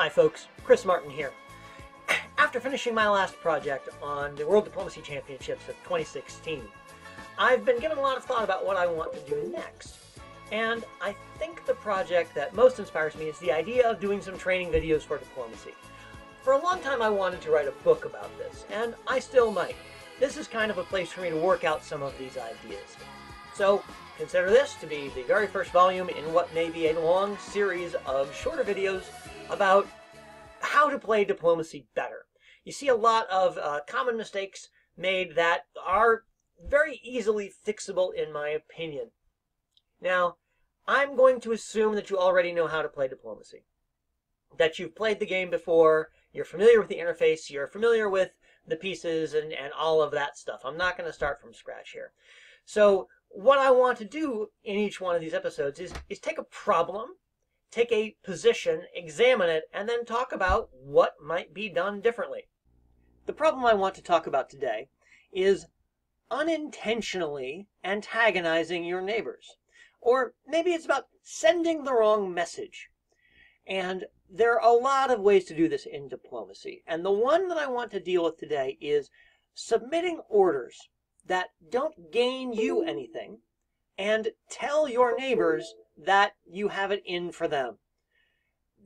Hi folks, Chris Martin here. After finishing my last project on the World Diplomacy Championships of 2016, I've been giving a lot of thought about what I want to do next. And I think the project that most inspires me is the idea of doing some training videos for diplomacy. For a long time I wanted to write a book about this, and I still might. This is kind of a place for me to work out some of these ideas. So consider this to be the very first volume in what may be a long series of shorter videos about how to play diplomacy better. You see a lot of uh, common mistakes made that are very easily fixable in my opinion. Now, I'm going to assume that you already know how to play diplomacy. That you've played the game before, you're familiar with the interface, you're familiar with the pieces and, and all of that stuff. I'm not going to start from scratch here. So what I want to do in each one of these episodes is, is take a problem take a position, examine it, and then talk about what might be done differently. The problem I want to talk about today is unintentionally antagonizing your neighbors. Or maybe it's about sending the wrong message. And there are a lot of ways to do this in diplomacy. And the one that I want to deal with today is submitting orders that don't gain you anything and tell your neighbors that you have it in for them.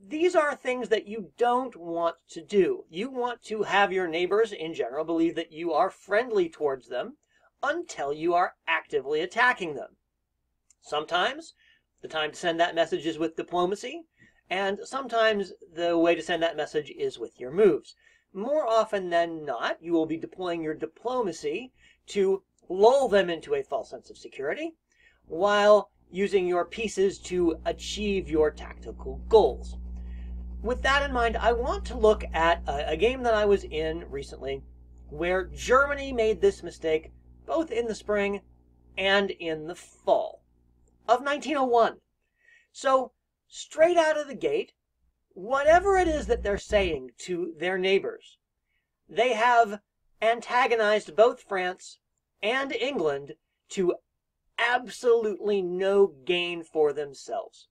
These are things that you don't want to do. You want to have your neighbors in general believe that you are friendly towards them until you are actively attacking them. Sometimes the time to send that message is with diplomacy, and sometimes the way to send that message is with your moves. More often than not, you will be deploying your diplomacy to lull them into a false sense of security, while using your pieces to achieve your tactical goals. With that in mind, I want to look at a, a, game that I was in recently where Germany made this mistake both in the spring and in the fall of 1901. So, straight out of the gate, whatever it is that they're saying to their neighbors, they have antagonized both France and England to absolutely no gain for themselves.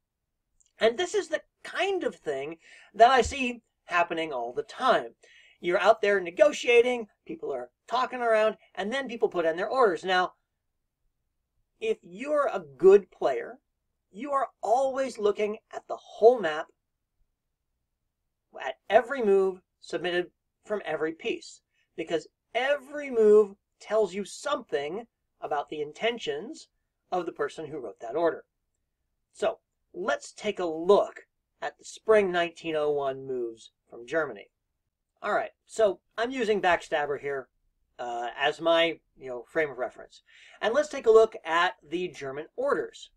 And this is the kind of thing that I see happening all the time. You're out there negotiating, people are talking around, and then people put in their orders. Now, if you're a good player, you are always looking at the whole map, at every move submitted from every piece, because every move tells you something about the intentions of the person who wrote that order. So let's take a look at the spring 1901 moves from Germany. All right, so I'm using Backstabbr here uh, as my you know frame of reference. And let's take a look at the German orders.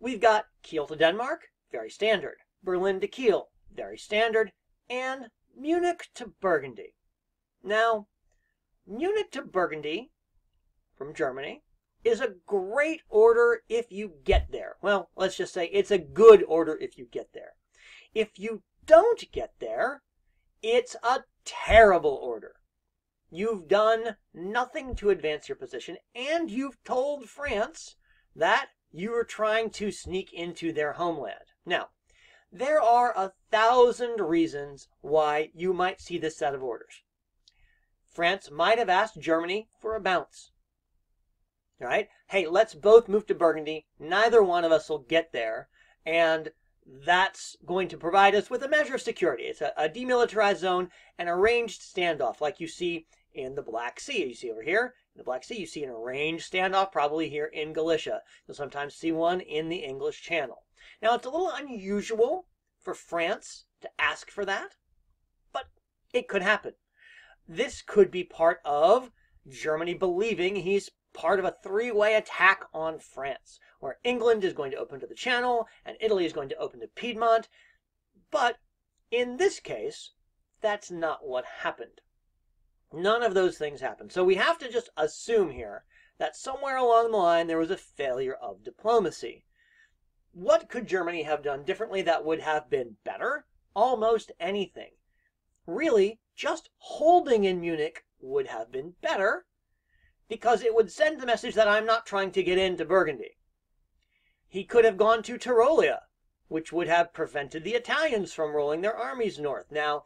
We've got Kiel to Denmark, very standard. Berlin to Kiel, very standard. And Munich to Burgundy. Now, Munich to Burgundy from Germany is a great order if you get there. Well, let's just say it's a good order if you get there. If you don't get there, it's a terrible order. You've done nothing to advance your position, and you've told France that you are trying to sneak into their homeland. Now, there are a thousand reasons why you might see this set of orders. France might have asked Germany for a bounce. Right? Hey, let's both move to Burgundy. Neither one of us will get there. And that's going to provide us with a measure of security. It's a, a demilitarized zone, an arranged standoff, like you see in the Black Sea. You see over here in the Black Sea, you see an arranged standoff, probably here in Galicia. You'll sometimes see one in the English Channel. Now, it's a little unusual for France to ask for that, but it could happen. This could be part of Germany believing he's part of a three-way attack on France, where England is going to open to the Channel and Italy is going to open to Piedmont. But in this case, that's not what happened. None of those things happened. So we have to just assume here that somewhere along the line there was a failure of diplomacy. What could Germany have done differently that would have been better? Almost anything. Really, just holding in Munich would have been better, because it would send the message that I'm not trying to get into Burgundy. He could have gone to Tyrolia which would have prevented the Italians from rolling their armies north. Now,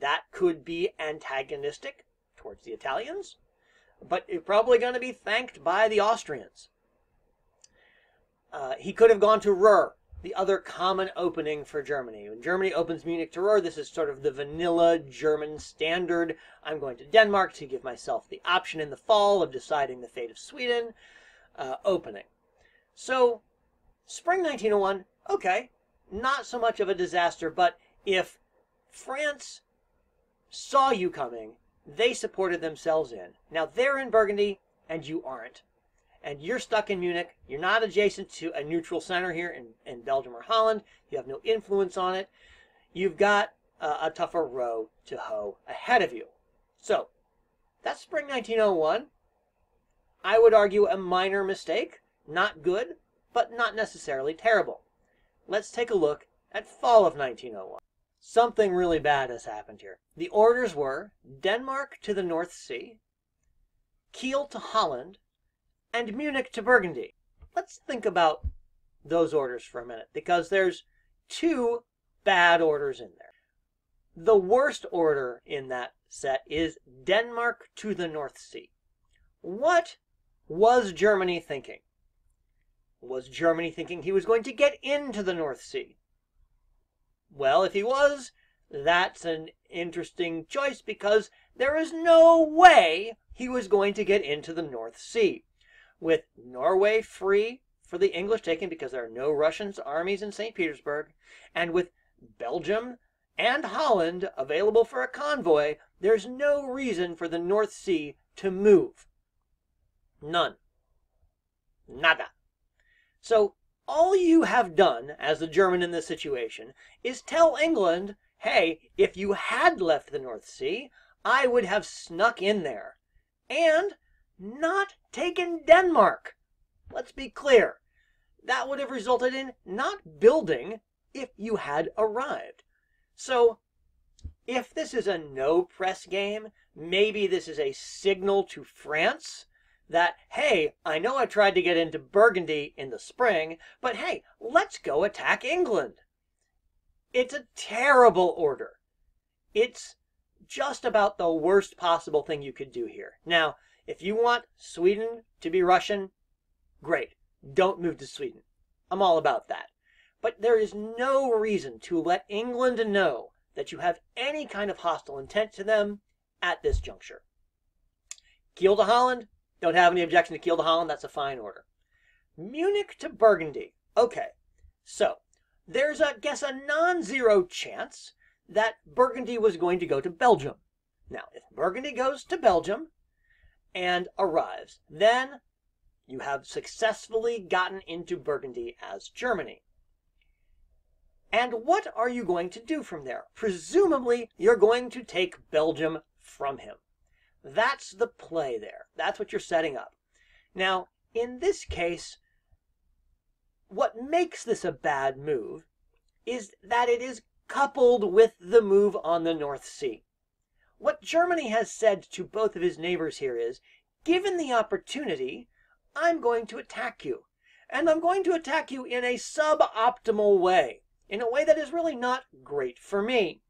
that could be antagonistic towards the Italians, but it's probably going to be thanked by the Austrians. Uh, he could have gone to Ruhr, the other common opening for Germany. When Germany opens Munich to Ruhr, this is sort of the vanilla German standard. I'm going to Denmark to give myself the option in the fall of deciding the fate of Sweden uh, opening. So, spring 1901, okay, not so much of a disaster, but if France saw you coming, they supported themselves in. Now they're in Burgundy and you aren't. And you're stuck in Munich. You're not adjacent to a neutral center here in, in Belgium or Holland. You have no influence on it. You've got a tougher row to hoe ahead of you. So that's spring 1901. I would argue a minor mistake. Not good, but not necessarily terrible. Let's take a look at fall of 1901. Something really bad has happened here. The orders were Denmark to the North Sea, Kiel to Holland, and Munich to Burgundy. Let's think about those orders for a minute because there's two bad orders in there. The worst order in that set is Denmark to the North Sea. What was Germany thinking? Was Germany thinking he was going to get into the North Sea? Well, if he was, that's an interesting choice because there is no way he was going to get into the North Sea. With Norway free for the English taken because there are no Russian armies in St. Petersburg, and with Belgium and Holland available for a convoy, there's no reason for the North Sea to move. None. Nada. So all you have done as the German in this situation is tell England, hey, if you had left the North Sea, I would have snuck in there and not taken Denmark. Let's be clear. That would have resulted in not building if you had arrived. So, if this is a no press game, maybe this is a signal to France that, hey, I know I tried to get into Burgundy in the spring, but hey, let's go attack England. It's a terrible order. It's just about the worst possible thing you could do here. Now, if you want Sweden to be Russian, great. Don't move to Sweden. I'm all about that. But there is no reason to let England know that you have any kind of hostile intent to them at this juncture. Kiel to Holland, don't have any objection to Kiel to Holland. That's a fine order. Munich to Burgundy. Okay, so there's, I guess, a non-zero chance that Burgundy was going to go to Belgium. Now, if Burgundy goes to Belgium and arrives, then you have successfully gotten into Burgundy as Germany. And what are you going to do from there? Presumably, you're going to take Belgium from him. That's the play there. That's what you're setting up. Now, in this case, what makes this a bad move is that it is coupled with the move on the North Sea. What Germany has said to both of his neighbors here is, given the opportunity, I'm going to attack you. And I'm going to attack you in a suboptimal way, in a way that is really not great for me,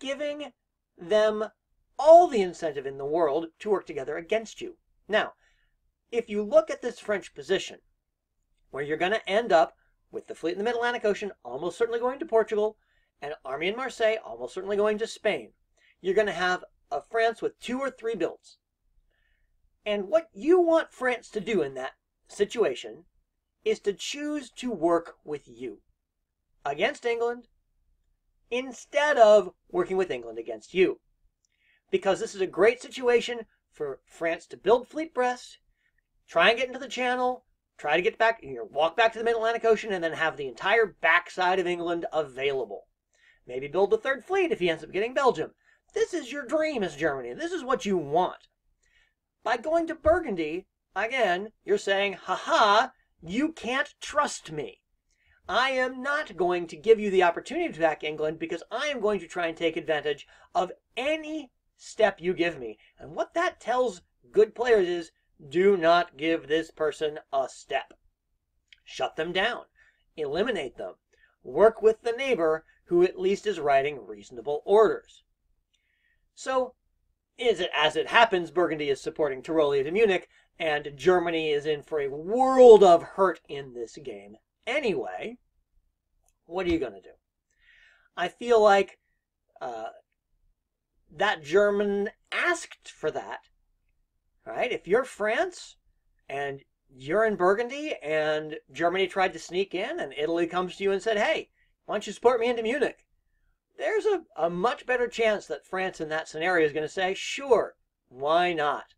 giving them all the incentive in the world to work together against you. Now, if you look at this French position, where you're going to end up with the fleet in the Mid-Atlantic Ocean almost certainly going to Portugal, and army in Marseille almost certainly going to Spain, you're going to have a France with two or three builds. And what you want France to do in that situation is to choose to work with you against England instead of working with England against you because this is a great situation for France to build Fleet Brest, try and get into the Channel, try to get back, you know, walk back to the Mid-Atlantic Ocean, and then have the entire backside of England available. Maybe build the third fleet if he ends up getting Belgium. This is your dream as Germany. This is what you want. By going to Burgundy, again, you're saying, haha, you can't trust me. I am not going to give you the opportunity to attack England because I am going to try and take advantage of any step you give me. And what that tells good players is do not give this person a step. Shut them down. Eliminate them. work with the neighbor who at least is writing reasonable orders. So, is it as it happens, Burgundy is supporting Tyrolia to Munich, and Germany is in for a world of hurt in this game. Anyway, what are you going to do? I feel like uh, that German asked for that, right? If you're France and you're in Burgundy and Germany tried to sneak in and Italy comes to you and said, hey, why don't you support me into Munich? There's a, a much better chance that France in that scenario is going to say, sure, why not?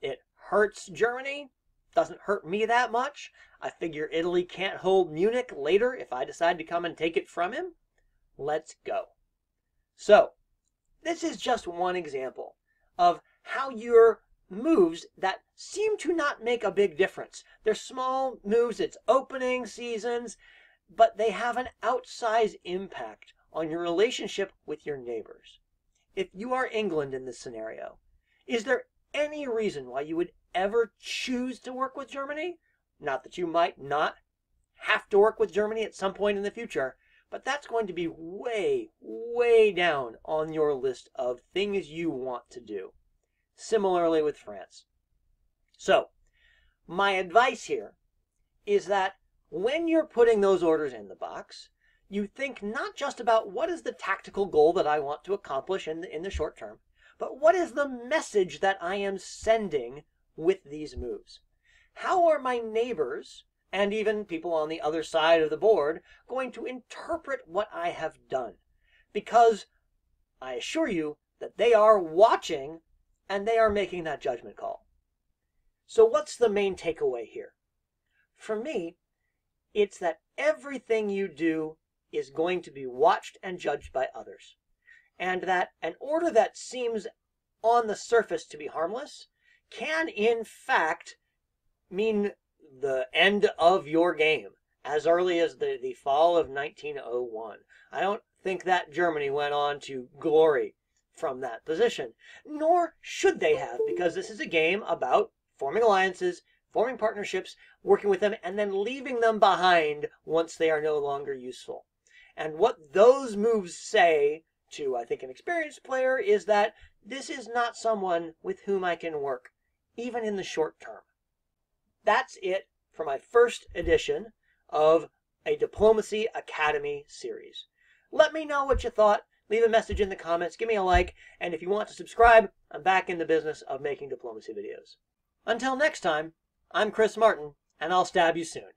It hurts Germany, doesn't hurt me that much. I figure Italy can't hold Munich later if I decide to come and take it from him. Let's go. So, this is just one example of how your moves that seem to not make a big difference. They're small moves, it's opening seasons, but they have an outsized impact on your relationship with your neighbors. If you are England in this scenario, is there any reason why you would ever choose to work with Germany? Not that you might not have to work with Germany at some point in the future, but that's going to be way, way down on your list of things you want to do. Similarly with France. So, my advice here is that when you're putting those orders in the box, you think not just about what is the tactical goal that I want to accomplish in the, in the short term, but what is the message that I am sending with these moves? How are my neighbors and even people on the other side of the board going to interpret what I have done. Because I assure you that they are watching and they are making that judgment call. So, what's the main takeaway here? For me, it's that everything you do is going to be watched and judged by others. And that an order that seems on the surface to be harmless can, in fact, mean the end of your game as early as the, the fall of 1901. I don't think that Germany went on to glory from that position, nor should they have, because this is a game about forming alliances, forming partnerships, working with them, and then leaving them behind once they are no longer useful. And what those moves say to, I think, an experienced player is that this is not someone with whom I can work, even in the short term that's it for my first edition of a Diplomacy Academy series. Let me know what you thought. Leave a message in the comments, give me a like, and if you want to subscribe, I'm back in the business of making diplomacy videos. Until next time, I'm Chris Martin, and I'll stab you soon.